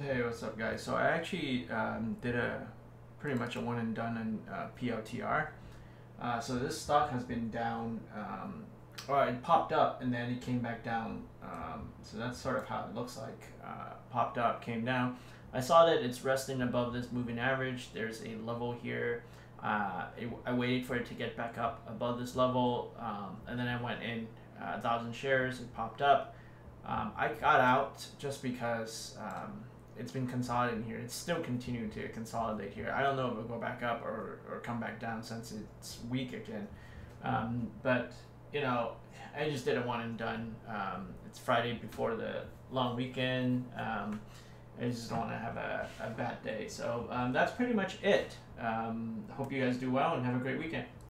Hey, what's up, guys? So I actually um, did a pretty much a one and done in uh, PLTR. Uh, so this stock has been down, um, or it popped up and then it came back down. Um, so that's sort of how it looks like. Uh, popped up, came down. I saw that it's resting above this moving average. There's a level here. Uh, it, I waited for it to get back up above this level, um, and then I went in uh, a thousand shares. It popped up. Um, I got out just because um, it's been consolidating here. It's still continuing to consolidate here. I don't know if it'll go back up or, or come back down since it's weak again. Um, but you know, I just did a one and done. Um, it's Friday before the long weekend. Um, I just don't want to have a, a bad day. So um, that's pretty much it. Um, hope you guys do well and have a great weekend.